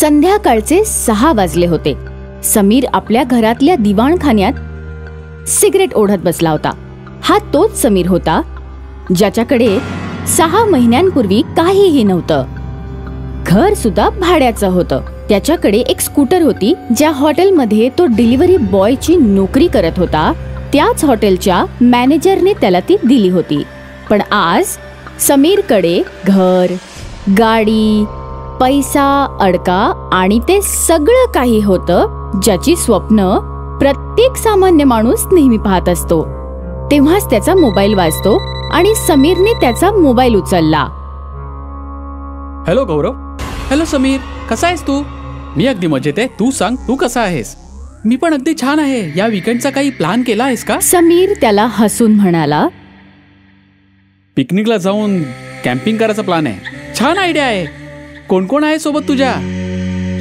संध्याकाळचे सहा वाजले होते. समीर आपल्या घरातल्या दिवाणखान्यात सिगरेट ओढत बसला होता. हा तोच समीर होता ज्याच्याकडे सहा महिन्यांपूर्वी काहीही नव्हतं. घर सुद्धा भाड्याचं होतं. त्याच्याकडे एक स्कूटर होती ज्या हॉटेलमध्ये तो डिलिव्हरी बॉयची नोकरी करत होता. त्याच हॉटेलच्या मॅनेजरने त्याला ती दिली होती. पण आज समीरकडे घर गाडी पैसा अडका आणि ते सगळं काही होतं ज्याची स्वप्न प्रत्येक सामान्य माणूस नेहमी पाहत असतो. तेव्हाच त्याचा मोबाईल वाजतो आणि समीरने त्याचा मोबाईल उचलला. हॅलो गौरव. हॅलो समीर कसा आहेस तू? मी अगदी मजेत आहे. तू सांग तू कसा आहेस? मी पण अगदी छान आहे. या विकेंडचा काही प्लॅन केला आहेस का? समीर त्याला हसून म्हणाला. पिकनिकला जाऊन कॅम्पिंग करायचा प्लॅन आहे. छान आयडिया आहे. कोण कोण आहे सोबत तुझ्या?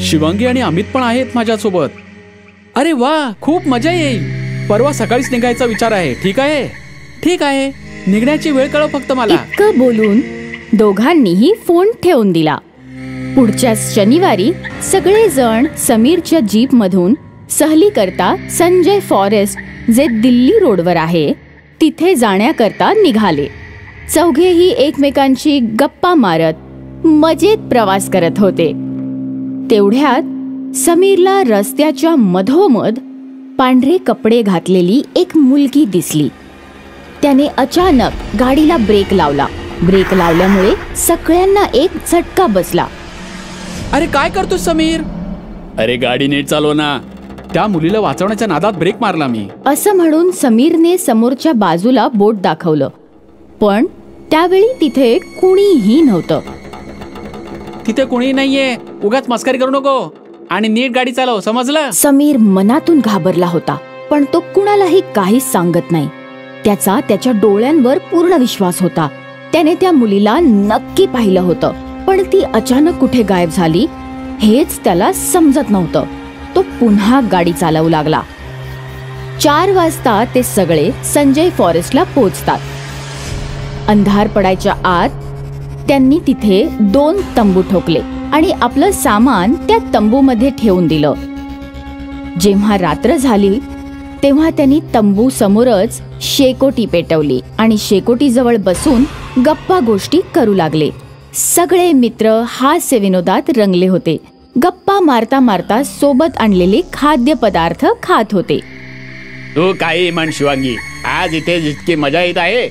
शिवांगी आणि अमित पण आहेत माझ्यासोबत. अरे वा खूप मजा येईल. परवा सकाळीच निघायचा विचार आहे. ठीक आहे? ठीक आहे. निघण्याची वेळ कळव फक्त मला. इतकं बोलून दोघांनीही फोन ठेवून दिला. पुढच्या शनिवारी सगळेजण समीरच्या जीप मधून सहली करता संजय फॉरेस्ट जे दिल्ली रोडवर आहे तिथे जाण्याकरता निघाले. चौघेही एकमेकांची गप्पा मारत मजेत प्रवास करत होते. तेवढ्यात समीरला रस्त्याच्या मधोमध पांढरे कपडे घातलेली एक मुलगी दिसली. त्याने अचानक गाडीला ब्रेक लावला. ब्रेक लावल्यामुळे सगळ्यांना एक झटका बसला. अरे काय करतो समीर? अरे गाडी नीट चालव ना. त्या मुलीला वाचवण्याच्या नादात ब्रेक मारला मी. असं म्हणून समीरने समोरच्या बाजूला बोट दाखवलं. पण त्यावेळी तिथे कुणीही नव्हतं. तिथे कोणी नाहीये. उगाच मस्करी करू नको. आणि नीट गाडी चालव समजलं? समीर मनातून घाबरला होता पण तो कुणालाही काहीच सांगत नाही. त्याचा त्याच्या डोळ्यांवर पूर्ण विश्वास होता. त्याने त्या मुलीला नक्की पाहिलं होतं पण ती अचानक कुठे गायब झाली हेच त्याला समजत नव्हतं. तो पुन्हा गाडी चालवू लागला. चार वाजता ते सगळे संजय फॉरेस्टला पोहोचतात. अंधार पडायच्या आत त्यांनी तिथे दोन तंबू ठोकले आणि आपलं सामान त्या तंबूमध्ये ठेवून दिलं. जेव्हा रात्र झाली तेव्हा त्यांनी तंबू समोरच शेकोटी पेटवली आणि शेकोटीजवळ बसून गप्पा गोष्टी करू लागले. सगळे मित्र हास्य विनोदात रंगले होते. गप्पा मारता मारता सोबत आणलेले खाद्यपदार्थ खात होते. तू काही म्हण शिवांगी आज इथे जितकी मजा येत आहे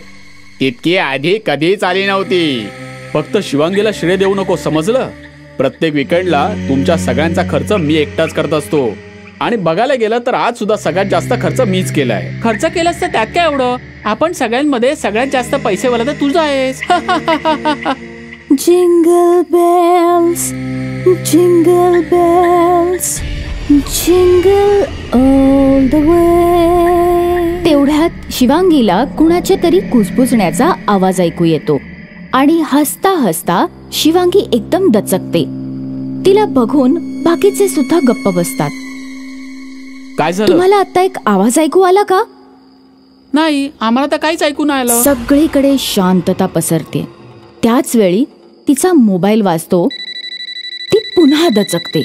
तितकी आधी कधीच आली नव्हती. फक्त शिवांगीला श्रेय देऊ नको समजलं? प्रत्येक विकेंडला तुमच्या सगळ्यांचा खर्च मी एकटाच करत असतो. आणि बघायला गेलं तर आज सुद्धा सगळ्यात जास्त खर्च मीच केलाय. खर्च केलास तर त्यात काय एवढं? आपण सगळ्यांमध्ये सगळ्यात जास्त पैसे वाला तर तुझा आहेस. Jingle bells jingle bells jingle all the way तेवढ्यात शिवांगीला कुणाच्या तरी कुजबुजण्याचा आवाज ऐकू येतो. आणि हसता हसता शिवांगी एकदम दचकते. तिला बघून बाकीचे सुद्धा गप्प बसतात. काय झालं? तुम्हाला आता एक आवाज ऐकू आला का? नाही आम्हाला तर काहीच ऐकून नाही आलं. सगळीकडे शांतता पसरते. त्याच वेळी तिचा मोबाईल वाजतो. ती पुन्हा दचकते.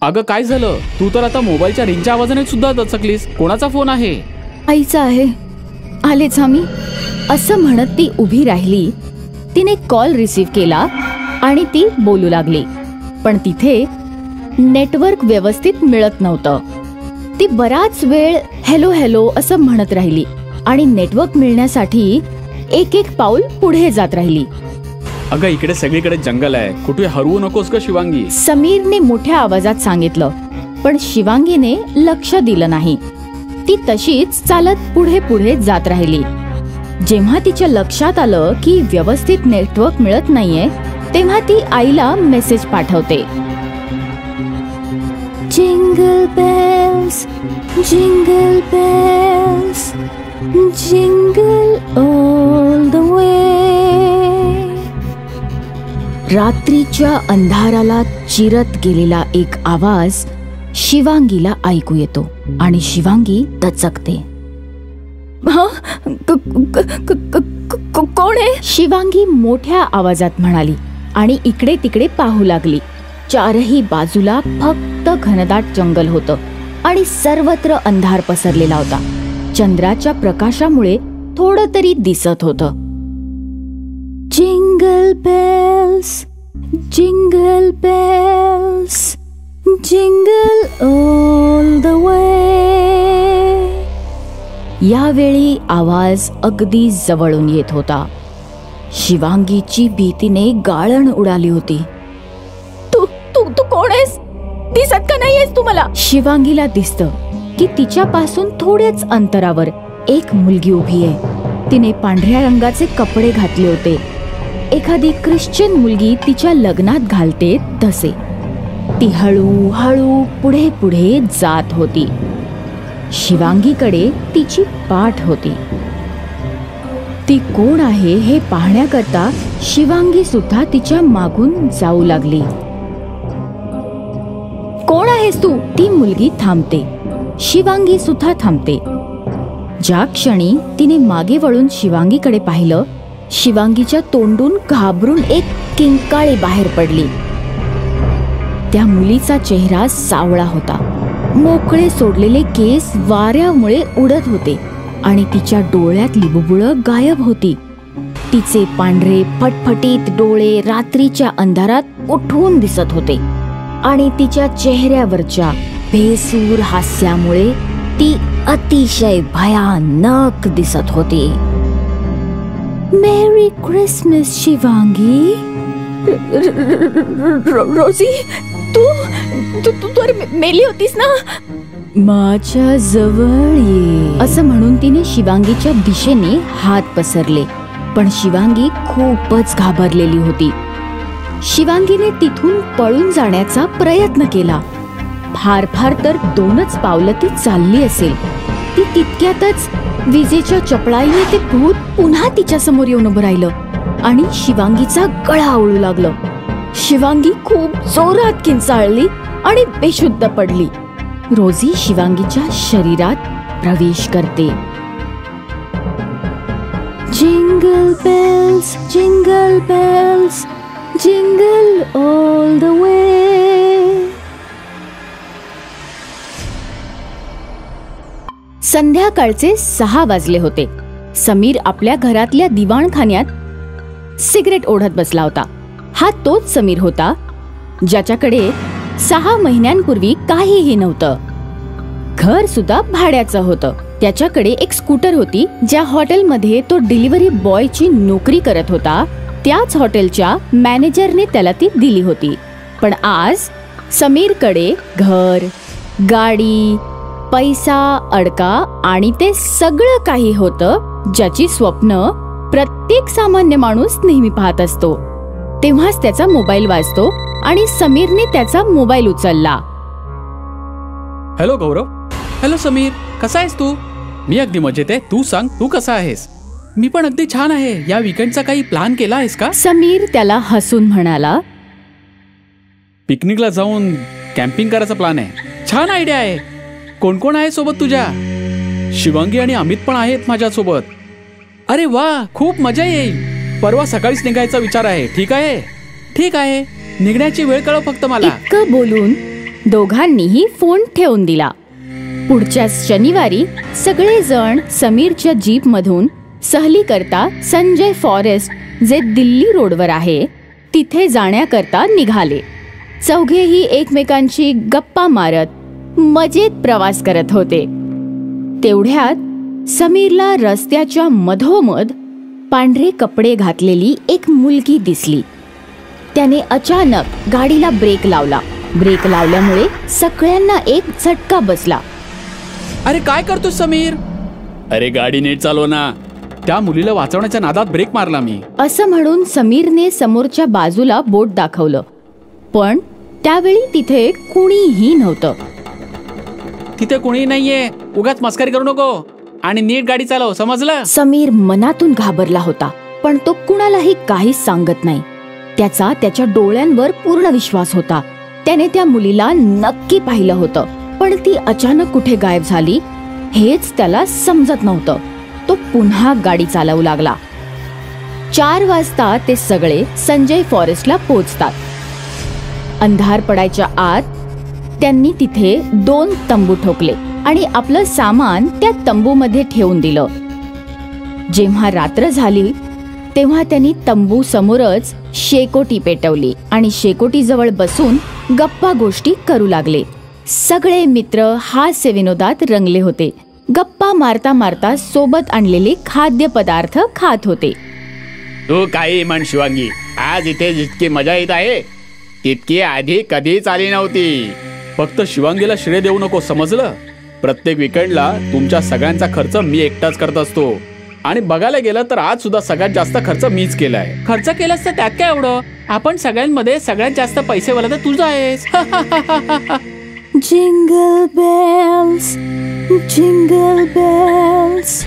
अगं काय झालं? तू तर आता मोबाईलच्या रिंगच्या आवाजाने सुद्धा दचकलीस. कोणाचा फोन आहे? आईचा आहे. आलेच आम्ही असं म्हणत ती उभी राहिली. तिने कॉल रिसीव्ह केला आणि ती बोलू लागली. पण तिथे नेटवर्क व्यवस्थित मिळत नव्हतं. ती बराच वेळ हॅलो हॅलो असं म्हणत राहिली आणि नेटवर्क मिळण्यासाठी एक एक पाऊल पुढे जात राहिली. अगं इकडे सगळीकडे जंगल आहे. कुठे हरवू नकोस का शिवांगी? समीरने मोठ्या आवाजात सांगितलं पण शिवांगीने लक्ष दिलं नाही. ती तशीच चालत पुढे पुढे जात राहिली. जेव्हा तिच्या लक्षात आलं की व्यवस्थित नेटवर्क मिळत नाहीये तेव्हा ती आईला मेसेज पाठवते. Jingle bells jingle bells jingle all the way रात्रीच्या अंधाराला चिरत गेलेला एक आवाज शिवांगीला ऐकू येतो आणि शिवांगी दचकते. "हं? कोण आहे? शिवांगी मोठ्या आवाजात म्हणाली आणि इकडे तिकडे पाहू लागली. चारही बाजूला फक्त घनदाट जंगल होतं आणि सर्वत्र अंधार पसरलेला होता. चंद्राच्या प्रकाशामुळे थोडं तरी दिसत होतं. Jingle bells jingle bells. Jingle all the way यावेळी आवाज अगदी जवळून येत होता. शिवांगीची भीतीने गाळण उडाली होती. तू तू तू कोण आहेस? दिसत का नाहीयेस तू मला? शिवांगीला दिसत की तिच्यापासून थोड्याच अंतरावर एक मुलगी उभी आहे. तिने पांढऱ्या रंगाचे कपडे घातले होते. एखादी ख्रिश्चन मुलगी तिच्या लग्नात घालते तसे. ती हळूहळू पुढे पुढे जात होती. शिवांगीकडे तिची पाठ होती. ती कोण आहे हे पाहण्याकरता शिवांगी सुद्धा तिच्या मागून जाऊ लागली. कोण आहेस तू? ती मुलगी थांबते. शिवांगी सुद्धा थांबते. ज्या क्षणी तिने मागे वळून शिवांगीकडे पाहिलं शिवांगीच्या तोंडून घाबरून एक किंकाळी बाहेर पडली. त्या मुलीचा चेहरा सावळा होता. मोकळे सोडलेले केस वाऱ्यामुळे उडत होते आणि तिच्या डोळ्यातली बुबुळ गायब होती. तिचे पांढरे फटफटीत डोळे रात्रीच्या अंधारात उठून दिसत होते आणि तिच्या चेहऱ्यावरच्या भेसूर हास्यामुळे ती अतिशय भयानक दिसत होती. Merry Christmas Shivangi. रोजी तू तू तू तर मेली होतीस ना? माझ्या जवळ ये. असं म्हणून तिने शिवांगीच्या दिशेने हात पसरले. पण शिवांगी खूपच घाबरलेली होती. शिवांगीने तिथून पळून जाण्याचा प्रयत्न केला. फार फार तर दोनच पावलं ती चालली असेल. ती तितक्यातच विजेच्या चपळाईने ते भूत पुन्हा तिच्या समोर येऊन उभं राहिलं आणि शिवांगीचा गळा आवळू लागलं. शिवांगी खूप जोरात किंचाळली आणि बेशुद्ध पडली. रोजी शिवांगीच्या शरीरात प्रवेश करते. Jingle bells jingle bells jingle all the way. संध्याकाळचे सहा वाजले होते. समीर आपल्या घरातल्या दिवाणखान्यात सिगरेट ओढत बसला होता. हा तोच समीर होता ज्याच्याकडे सहा महिन्यांपूर्वी काहीही नव्हतं. घर सुद्धा भाड्याचं होतं. त्याच्याकडे एक स्कूटर होती ज्या हॉटेलमध्ये तो डिलिव्हरी बॉयची नोकरी करत होता. त्याच हॉटेलच्या मॅनेजरने त्याला ती दिली होती. पण आज समीरकडे घर गाडी पैसा अडका आणि ते सगळं काही होतं ज्याची स्वप्न प्रत्येक सामान्य माणूस नेहमी पाहत असतो. तेव्हाच त्याचा मोबाईल वाजतो आणि समीरने त्याचा मोबाईल उचलला. हॅलो गौरव. हॅलो समीर. कसा आहेस तू? मी अगदी मजेत आहे. तू सांग तू कसा आहेस? मी पण अगदी छान आहे. या विकेंडचा काही प्लॅन केला आहेस का? समीर त्याला हसून म्हणाला पिकनिकला जाऊन कॅम्पिंग करायचा प्लॅन आहे. छान आयडिया आहे. कोण कोण आहे सोबत तुझ्या? शिवांगी आणि अमित पण आहेत माझ्यासोबत. अरे वा खूप मजा येईल. परवा सकाळीच निघायचा विचार आहे. ठीक आहे? ठीक आहे. निघण्याची वेळ कळव फक्त मला. इतकं बोलून दोघांनीही फोन ठेवून दिला. पुढच्या शनिवारी सगळेजण समीरच्या जीपमधून सहली करता संजय फॉरेस्ट जे दिल्ली रोडवर आहे तिथे जाण्याकरता निघाले. चौघेही एकमेकांची गप्पा मारत मजेत प्रवास करत होते. तेवढ्यात समीरला रस्त्याच्या मधोमध पांढरे कपडे घातलेली एक मुलगी दिसली. त्याने अचानक गाडीला ब्रेक लावला. ब्रेक लावल्यामुळे सगळ्यांना एक झटका बसला. अरे काय करतो समीर? अरे गाडी नीट चालव ना. त्या मुलीला वाचवण्याच्या नादात ब्रेक मारला मी. असं म्हणून समीरने समोरच्या बाजूला बोट दाखवलं. पण त्यावेळी तिथे कुणीही नव्हतं. तिथे कोणी नाहीये. उगाच मस्करी करू नको. आणि नीट गाडी चालव समजलं? समीर मनातून घाबरला होता पण तो कुणालाही काहीच सांगत नाही. त्याचा त्याच्या डोळ्यांवर पूर्ण विश्वास होता. त्याने त्या मुलीला नक्की पाहिलं होतं पण ती अचानक कुठे गायब झाली हेच त्याला समजत नव्हतं. तो पुन्हा गाडी चालवू लागला. चार वाजता ते सगळे संजय फॉरेस्टला पोहोचतात. अंधार पडायच्या आत त्यांनी तिथे दोन तंबू ठोकले. आणि आपलं सामान त्या तंबूमध्ये ठेवून दिलं. जेव्हा रात्र झाली तेव्हा त्यांनी तंबू समोरच शेकोटी पेटवली आणि शेकोटीजवळ बसून गप्पा गोष्टी करू लागले. सगळे मित्र हास्य विनोदात रंगले होते. गप्पा मारता मारता सोबत आणलेले खाद्यपदार्थ खात होते. तू काही म्हण शिवांगी आज इथे जितकी मजा येत आहे तितकी आधी कधीच आली नव्हती. फक्त शिवांगीला श्रेय देऊ नको समजलं? प्रत्येक विकेंडला तुमच्या सगळ्यांचा खर्च मी एकटाच करत असतो. आणि बघायला गेलं तर आज सुद्धा सगळ्यात जास्त खर्च मीच केलाय. खर्च केलास तर त्यात काय एवढं? आपण सगळ्यांमध्ये सगळ्यात जास्त पैसे वाला तर तुझा आहेस. Jingle bells jingle bells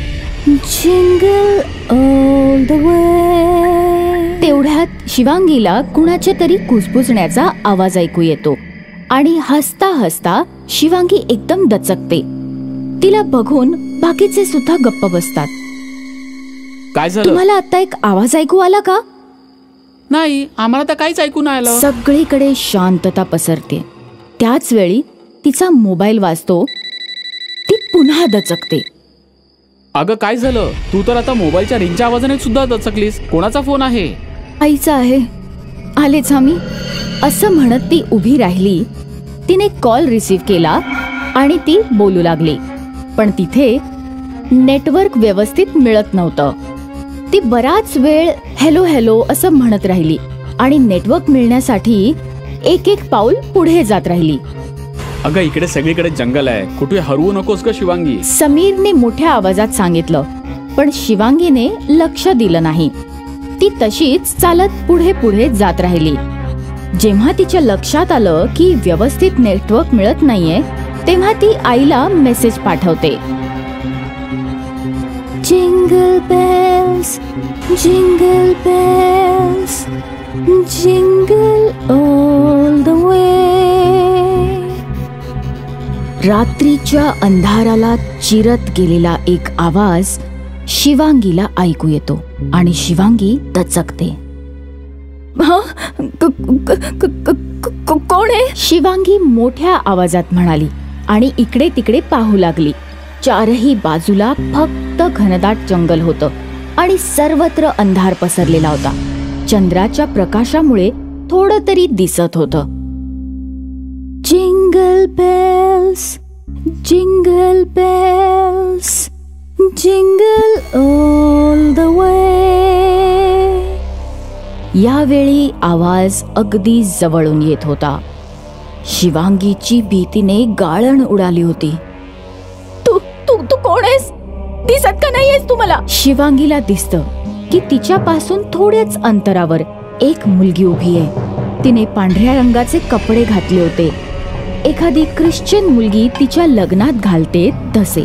jingle all the way तेवढ्यात शिवांगीला कुणाच्या तरी कुजबुजण्याचा आवाज ऐकू येतो. आणि हसता हसता शिवांगी एकदम दचकते. तिला बघून बाकीचे सुद्धा गप्प बसतात. काय झालं? तुम्हाला आता एक आवाज ऐकू आला का? नाही आम्हाला तर काहीच ऐकून नाही आलं. सगळीकडे शांतता पसरते. त्याच वेळी तिचा मोबाईल वाजतो. ती पुन्हा दचकते. अगं काय झालं? तू तर आता मोबाईलच्या रिंगच्या आवाजाने सुद्धा दचकलीस. कोणाचा फोन आहे? आईचा आहे. आलेच आम्ही. असं म्हणत ती उभी राहिली. तिने कॉल रिसीव्ह केला आणि ती बोलू लागली. पण तिथे नेटवर्क व्यवस्थित मिळत नव्हतं. ती बराच वेळ हॅलो हॅलो असं म्हणत राहिली आणि नेटवर्क मिळण्यासाठी एक एक पाऊल पुढे जात राहिली. अगं इकडे सगळीकडे जंगल आहे. कुठे हरवू नकोस का शिवांगी. समीरने मोठ्या आवाजात सांगितलं पण शिवांगीने लक्ष दिलं नाही. ती तशीच चालत पुढे पुढे जात राहिली. जेव्हा तिच्या लक्षात आलं की व्यवस्थित नेटवर्क मिळत नाहीये तेव्हा ती आईला मेसेज पाठवते. Jingle bells jingle bells jingle all the way रात्रीच्या अंधाराला चिरत गेलेला एक आवाज शिवांगीला ऐकू येतो आणि शिवांगी दचकते. कोण आहे? शिवांगी मोठ्या आवाजात म्हणाली आणि इकडे तिकडे पाहू लागली. चारही बाजूला फक्त घनदाट जंगल होतं आणि सर्वत्र अंधार पसरलेला होता. चंद्राच्या प्रकाशामुळे थोडं तरी दिसत होतं. Jingle bells jingle bells jingle all the way यावेळी आवाज अगदी जवळून येत होता. शिवांगीची भीतीने गाळण उडाली होती. तू तू तू कोण आहेस? दिसत का नाहीयेस तू मला? शिवांगीला दिसत की तिच्यापासून थोड्याच अंतरावर एक मुलगी उभी आहे. तिने पांढऱ्या रंगाचे कपडे घातले होते. एखादी ख्रिश्चन मुलगी तिच्या लग्नात घालते तसे.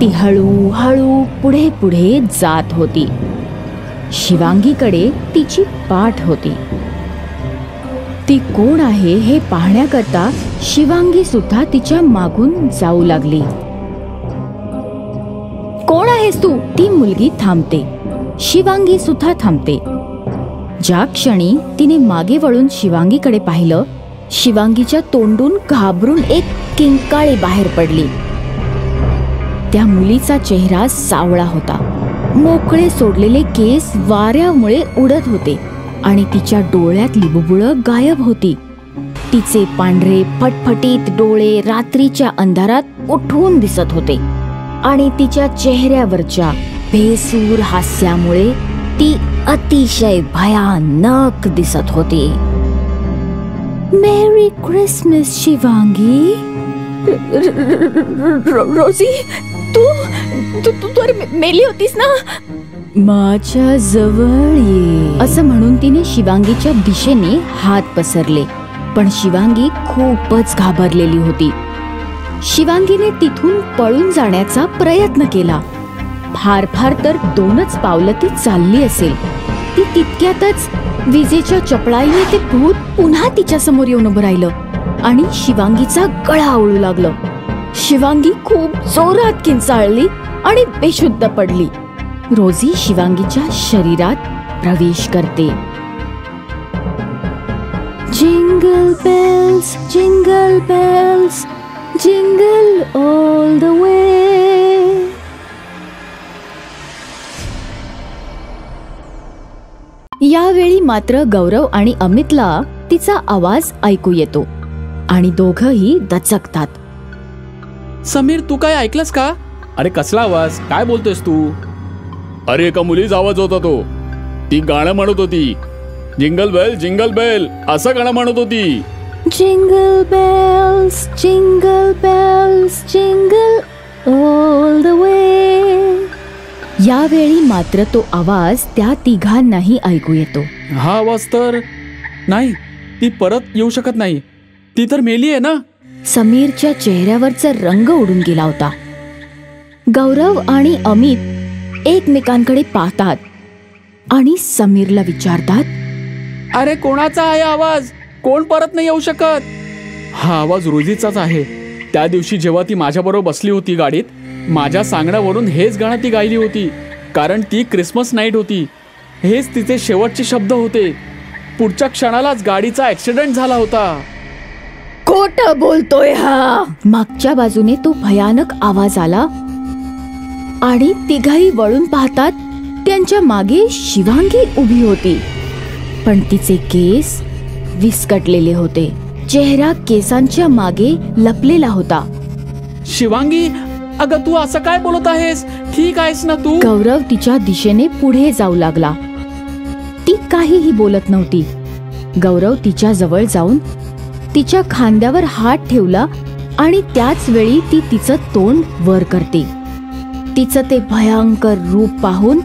ती हळू हळू पुढे पुढे जात होती. शिवांगीकडे तिची पाठ होती. ती कोण आहे हे पाहण्याकरता शिवांगी सुद्धा तिच्या मागून जाऊ लागली. कोण आहेस तू? ती मुलगी थांबते. शिवांगी सुद्धा थांबते. ज्या क्षणी तिने मागे वळून शिवांगीकडे पाहिलं शिवांगीच्या तोंडून घाबरून एक किंकाळी बाहेर पडली. त्या मुलीचा चेहरा सावळा होता. मोकळे सोडलेले केस वाऱ्यामुळे उडत होते आणि तिच्या डोळ्यात बुबुळ गायब होती. तिचे पांढरे फटफटीत डोळे रात्रीच्या अंधारात उठून दिसत होते आणि तिच्या चेहऱ्यावरच्या भेसूर हास्यामुळे ती अतिशय भयानक दिसत होती. Merry Christmas Shivangi. रोजी तू तू तू तर मेली होतीस ना? माझ्या जवळ ये. असं म्हणून तिने शिवांगीच्या दिशेने हात पसरले. पण शिवांगी खूपच घाबरलेली होती. शिवांगीने तिथून पळून जाण्याचा प्रयत्न केला. फार फार तर दोनच पावलं ती चालली असेल. ती तितक्यातच विजेच्या चपळाईने ते भूत पुन्हा तिच्या समोर येऊन उभं राहिलं आणि शिवांगीचा गळा आवळू लागलं. शिवांगी खूप जोरात किंचाळली. आणि बेशुद्ध पडली. रोजी शिवांगीच्या शरीरात प्रवेश करते. Jingle bells jingle bells jingle all the way यावेळी मात्र गौरव आणि अमितला तिचा आवाज ऐकू येतो आणि दोघही दचकतात. समीर तू काय ऐकलंस का? अरे कसला आवाज? काय बोलतोयस तू? अरे एका मुलीचा आवाज होता तो. ती गाणं म्हणत होती. जिंगल बेल जिंगल बेल असं गाणं म्हणत होती. Jingle bells jingle bells jingle all the way यावेळी मात्र तो आवाज त्या तिघांनाही ऐकू येतो. हा आवाज तर नाही ती परत येऊ शकत नाही. ती तर मेली आहे ना? समीरच्या चेहऱ्यावरचा रंग उडून गेला होता. गौरव आणि अमित एकमेकांकडे पाहतात आणि समीरला विचारतात अरे कोणाचा आहे आवाज? कोण परत नाही येऊ शकत? हा आवाज रोजीचाच आहे. त्या दिवशी जेव्हा ती माझ्याबरोबर बसली होती गाडीत माझ्या सांगण्यावरून हेच गाणं ती गायली होती कारण ती क्रिसमस नाईट होती. हेच तिचे शेवटचे शब्द होते. पुढच्या क्षणालाच गाडीचा ऍक्सिडेंट झाला होता. खोट बोलतोय हा. मागच्या बाजूने तो भयानक आवाज आला आणि तिघाही वळून पाहतात त्यांच्या मागे शिवांगी उभी होती. पण तिचे केस विस्कटलेले होते. चेहरा केसांच्या मागे लपलेला होता. शिवांगी अगं तू असं काय बोलत आहेस? ठीक आहेस ना तू? गौरव तिच्या दिशेने पुढे जाऊ लागला. ती काहीही बोलत नव्हती. गौरव तिच्या जवळ जाऊन तिच्या खांद्यावर हात ठेवला आणि त्याच वेळी ती तिचं तोंड वर करते. तिचं ते भयंकर रूप पाहून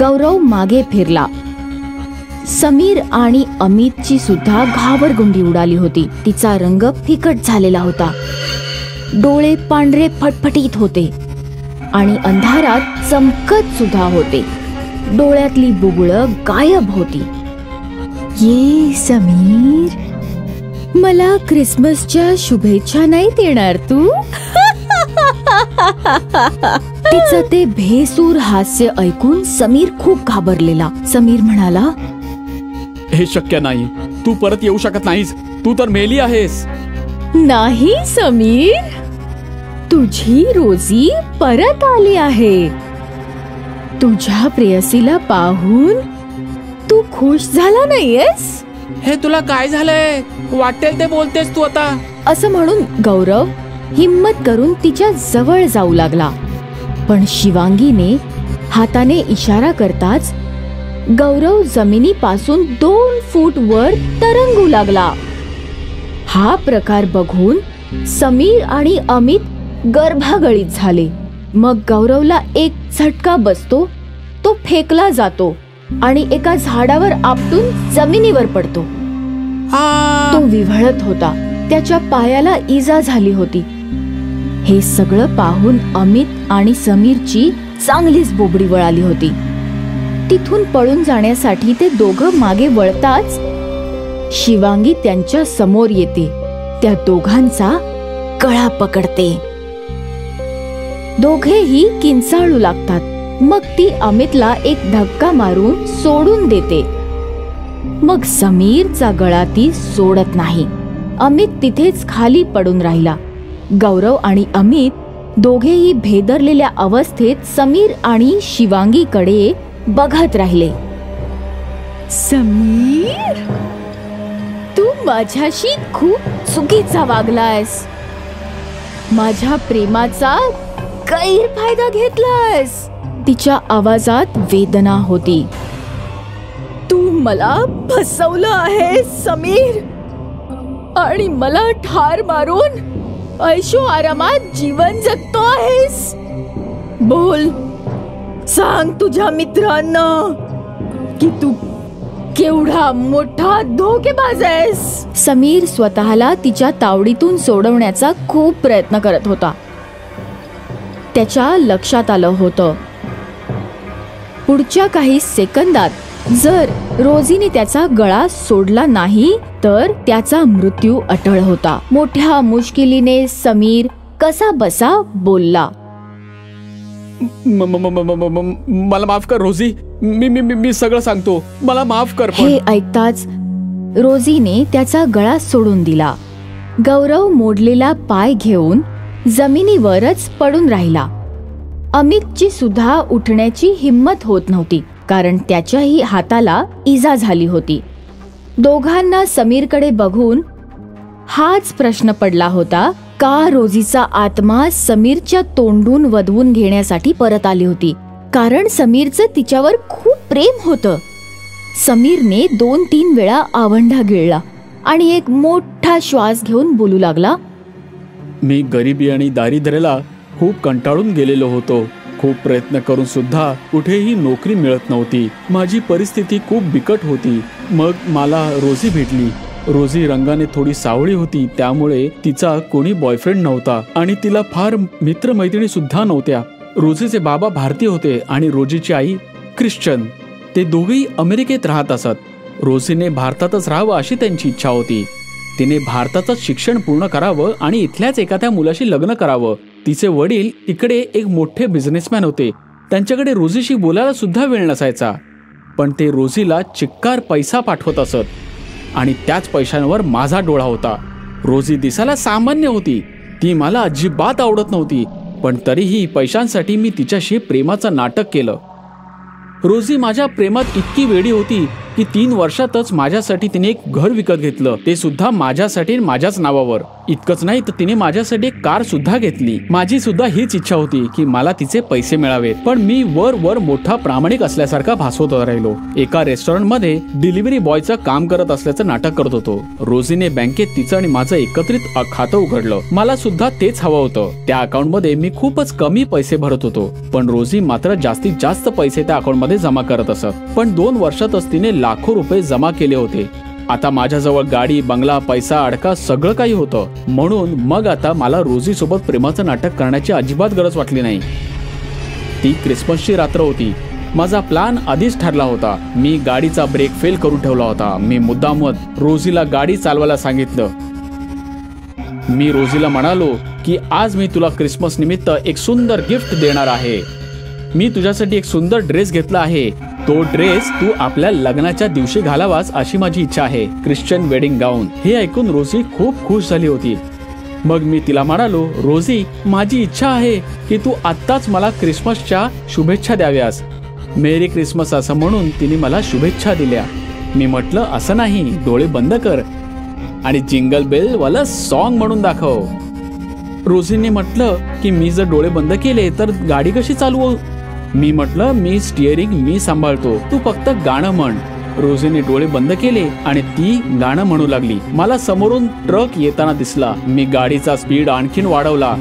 गौरव मागे फिरला. समीर आणि अमितची सुद्धा घाबरगुंडी उडाली होती. तिचा रंग फिकट झालेला होता. डोळे पांढरे फटफटीत होते आणि अंधारात चमकत सुद्धा होते. डोळ्यातली बुबुळ गायब होती. ये समीर मला क्रिसमसच्या शुभेच्छा नाही देणार तू? तिचं ते भेसूर हास्य ऐकून समीर खूप घाबरलेला. समीर म्हणाला हे शक्य नाही. तू परत येऊ शकत नाहीस. तू तर मेली आहेस. नाही समीर. तुझी रोजी परत आली आहे. तुझ्या प्रेयसीला पाहून तू खुश झाला नाहीयेस? हे तुला काय झालंय? वाटेल ते बोलतेस तू आता. असं म्हणून गौरव हिम्मत करून तिच्या जवळ जाऊ लागला. पण शिवांगीने हाताने इशारा करताच गौरव जमिनीपासून दोन फूट वर तरंगू लागला. हा प्रकार बघून समीर आणि अमित गर्भागळीत झाले. मग गौरवला एक झटका बसतो तो फेकला जातो आणि एका झाडावर आपटून जमिनीवर पडतो. तो विव्हळत होता. त्याच्या पायाला इजा झाली होती. हे सगळं पाहून अमित आणि समीरची चांगलीच बोबडी वळाली होती. तिथून पळून जाण्यासाठी ते दोघं मागे वळताच शिवांगी त्यांच्यासमोर येते. त्या दोघांचा गळा पकडते. दोघेही किंचाळू लागतात. मग ती अमितला एक धक्का मारून सोडून देते. मग समीरचा गळा ती सोडत नाही. अमित तिथेच खाली पडून राहिला. गौरव आणि अमित दोघेही भेदरलेल्या अवस्थेत समीर आणि शिवांगीकडे बघत राहिले. समीर तू माझ्याशी खूप चुकीचा वागलायस. माझ्या प्रेमाचा गैरफायदा घेतलास तिच्या आवाजात वेदना होती. तू मला फसवलं आहे समीर. आणि मला ठार मारून ऐशो आरामात जीवन जगतो आहेस? बोल. सांग तुझ्या मित्रांना की तू केवढा मोठा धोकेबाज आहेस. समीर स्वतःला तिच्या तावडीतून सोडवण्याचा खूप प्रयत्न करत होता. त्याच्या लक्षात आलं होतं. पुढच्या काही सेकंदात जर रोजीने त्याचा गळा सोडला नाही तर त्याचा मृत्यू अटळ होता. मोठ्या मुश्किलीने समीर कसा बसा बोलला मला माफ कर रोजी. मी मी मी- सगळं सांगतो. मला माफ कर हे ऐकताच रोजीने त्याचा गळा सोडून दिला. गौरव मोडलेला पाय घेऊन जमिनीवरच पडून राहिला. अमितची सुद्धा उठण्याची हिंमत होत नव्हती. कारण त्याच्याही हाताला इजा झाली होती. दोघांना समीरकडे बघून हाच प्रश्न पडला होता का रोजीचा आत्मा समीरच्या तोंडून वधवून घेण्यासाठी परत आली होती? कारण समीरचं तिच्यावर खूप प्रेम होतं. समीरने दोन तीन वेळा आवंढा गिळला आणि एक मोठा श्वास घेऊन बोलू लागला मी गरिबी आणि दारिद्र्याला खूप कंटाळून गेलेलो होतो. खूप प्रयत्न करून सुद्धा कुठेही नोकरी मिळत नव्हती. माझी परिस्थिती खूप बिकट होती. मग मला रोजी भेटली. रोजी रंगाने थोडी सावळी होती त्यामुळे तिचा कोणी बॉयफ्रेंड नव्हता आणि तिला फार मित्रमैत्रिणी सुद्धा नव्हत्या. रोजीचे बाबा भारतीय होते आणि रोजीची आई ख्रिश्चन. ते दोघेही अमेरिकेत राहत असत. रोजीने भारतातच राहावं अशी त्यांची इच्छा होती. तिने भारतातच शिक्षण पूर्ण करावं आणि इथल्याच एखाद्या मुलाशी लग्न करावं. तिचे वडील इकडे एक मोठे बिझनेसमॅन होते. त्यांच्याकडे रोजीशी बोलायला सुद्धा वेळ नसायचा. पण ते रोजीला चिक्कार पैसा पाठवत असत. आणि त्याच पैशांवर माझा डोळा होता. रोजी दिसायला सामान्य होती. ती मला अजिबात आवडत नव्हती. पण तरीही पैशांसाठी मी तिच्याशी प्रेमाचं नाटक केलं. रोजी माझ्या प्रेमात इतकी वेडी होती. की तीन वर्षातच माझ्यासाठी तिने एक घर विकत घेतलं. ते सुद्धा माझ्यासाठी माझ्याच नावावर. इतकंच नाही तर तिने माझ्यासाठी एक कार सुद्धा घेतली. माझी सुद्धा हीच इच्छा होती की मला तिचे पैसे मिळावेत. पण मी वर वर मोठा प्रामाणिक असल्यासारखा भासवत राहिलो. एका रेस्टॉरंटमध्ये डिलिव्हरी बॉयचं काम करत असल्याचं नाटक करत होतो. रोजीने बँकेत तिचं आणि माझं एकत्रित खातं उघडलं. मला सुद्धा तेच हवं होतं. त्या अकाउंटमध्ये मी खूपच कमी पैसे भरत होतो. पण रोजी मात्र जास्तीत जास्त पैसे त्या अकाउंटमध्ये जमा करत असत. पण दोन वर्षातच तिने लाखो रुपये जमा केले होते. आता माझ्याजवळ गाडी बंगला पैसा अडका सगळं काही होतं. म्हणून मग आता मला रोजी सोबत प्रेमाचं नाटक करण्याची अजिबात गरज वाटली नाही. ती क्रिसमसची रात्र होती. माझा प्लान आधीच ठरला होता. मी गाडीचा ब्रेक फेल करून ठेवला होता. मी मुद्दामत रोजीला गाडी चालवायला सांगितलं. मी रोजीला म्हणालो की आज मी तुला क्रिसमस निमित्त एक सुंदर गिफ्ट देणार आहे. मी तुझ्यासाठी एक सुंदर ड्रेस घेतला आहे. तो ड्रेस तू आपल्या लग्नाच्या दिवशी घालावास अशी माझी इच्छा आहे. ख्रिश्चन वेडिंग गाऊन हे ऐकून रोजी खूप खुश झाली होती. मग मी तिला म्हणालो रोजी माझी इच्छा आहे की तू आत्ताच मला क्रिसमसच्या शुभेच्छा द्याव्यास. मेरी क्रिसमस असं म्हणून तिने मला शुभेच्छा दिल्या. मी म्हटलं असं नाही डोळे बंद कर आणि जिंगल बेल वाला सॉन्ग म्हणून दाखव. रोजीने म्हटलं की मी जर डोळे बंद केले तर गाडी कशी चालवू? मी म्हटलं मी स्टिअरिंग मी सांभाळतो. तू फक्त गाणं म्हण. रोजीने डोळे बंद केले आणि ती गाणं म्हणू लागली. मला समोरून ट्रक येताना दिसला. मी गाडीचा स्पीड आणखीन वाढवला.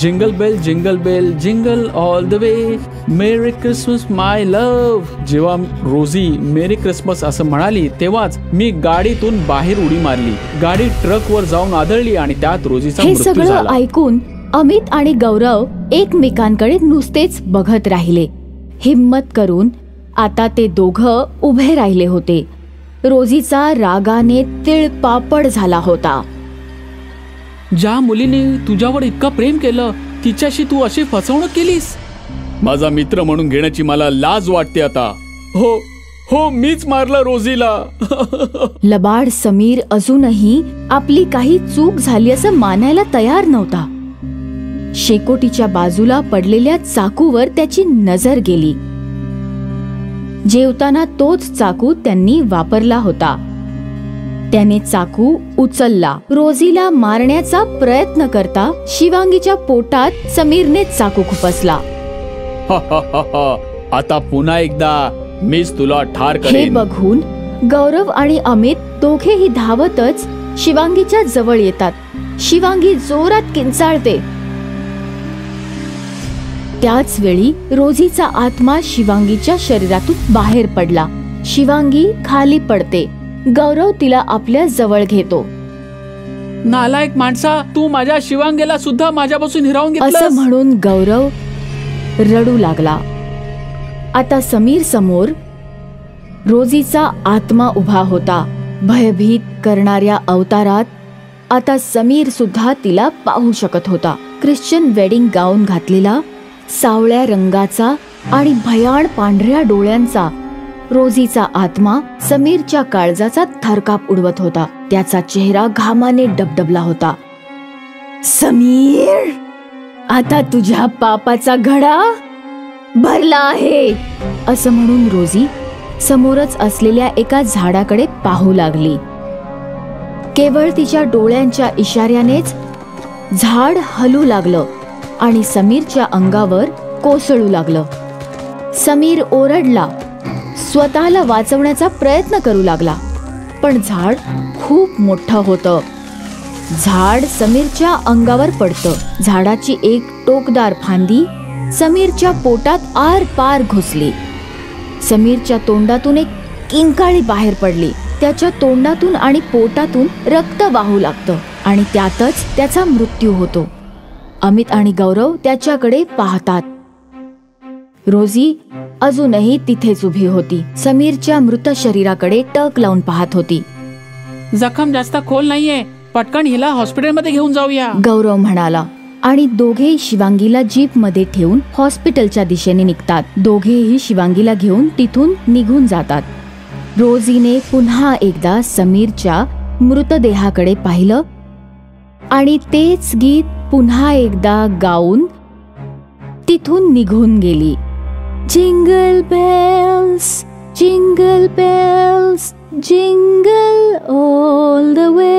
Jingle bell jingle bell jingle all the way. Merry Christmas my love. जेव्हा रोजी मेरी क्रिसमस असं म्हणाली तेव्हाच मी गाडीतून बाहेर उडी मारली. गाडी ट्रकवर जाऊन आदळली आणि त्यात रोजीचा हे मृत्यू सगळं झाला. ऐकून अमित आणि गौरव एकमेकांकडे नुसतेच बघत राहिले. हिम्मत करून आता ते दोघं उभे राहिले होते. रोजीचा रागाने तिळपापड झाला होता. ज्या मुलीने तुझ्यावर इतकं प्रेम केलं तिच्याशी तू अशी फसवणूक केलीस? माझा मित्र म्हणून घेण्याची मला लाज वाटते आता. हो हो मीच मारला रोजीला. लबाड समीर अजूनही आपली काही चूक झाली असं मानायला तयार नव्हता. शेकोटीच्या बाजूला पडलेल्या चाकूवर त्याची नजर गेली. जेवताना तोच चाकू त्यांनी वापरला होता. त्याने चाकू उचलला. रोजीला मारण्याचा प्रयत्न करता शिवांगीच्या पोटात समीरने चाकू खुपसला. आता पुन्हा एकदा मीच तुला ठार हे बघून गौरव आणि अमित दोघेही धावतच शिवांगीच्या जवळ येतात. शिवांगी जोरात किंचाळते. त्याच वेळी रोजीचा आत्मा शिवांगीच्या शरीरातून बाहेर पडला. शिवांगी खाली पडते. गौरव तिला आपल्या जवळ घेतो. नालायक माणसा तू माझ्या शिवांगेला सुद्धा माझ्यापासून हिरावून असं घेतलं म्हणून गौरव रडू लागला. आता समीर समोर रोजीचा आत्मा उभा होता. भयभीत करणाऱ्या अवतारात आता समीर सुद्धा तिला पाहू शकत होता. ख्रिश्चन वेडिंग गाऊन घातलेला सावळ्या रंगाचा आणि भयाण पांढऱ्या डोळ्यांचा. रोजीचा आत्मा समीरच्या काळजाचा थरकाप उडवत होता. त्याचा चेहरा घामाने डबडबला होता. समीर आता तुझ्या पापाचा घडा भरला आहे. असं म्हणून रोजी समोरच असलेल्या एका झाडाकडे पाहू लागली. केवळ तिच्या डोळ्यांच्या इशाऱ्यानेच झाड हलू लागलं. आणि समीरच्या अंगावर कोसळू लागलं. समीर ओरडला स्वतःला वाचवण्याचा प्रयत्न करू लागला पण झाड खूप मोठं होतं. झाड समीरच्या अंगावर पडतं. झाडाची एक टोकदार फांदी समीरच्या पोटात आर पार घुसली. समीरच्या तोंडातून एक किंकाळी बाहेर पडली. त्याच्या तोंडातून आणि पोटातून रक्त वाहू लागतं आणि त्यातच त्याचा मृत्यू होतो. अमित आणि गौरव त्याच्याकडे पाहतात. रोजी अजूनही तिथेच उभी होती. समीरच्या मृत शरीराकडे टक लावून पाहत होती. जखम जास्त खोल नाहीये. पटकन हिला हॉस्पिटलमध्ये घेऊन जाऊया. गौरव म्हणाला. आणि दोघेही शिवांगीला जीपमध्ये ठेवून हॉस्पिटलच्या दिशेने निघतात. दोघेही शिवांगीला घेऊन तिथून निघून जातात. रोजीने पुन्हा एकदा समीरच्या मृतदेहाकडे पाहिलं. आणि तेच गीत पुन्हा एकदा गाऊन तिथून निघून गेली jingle bells jingle bells jingle all the way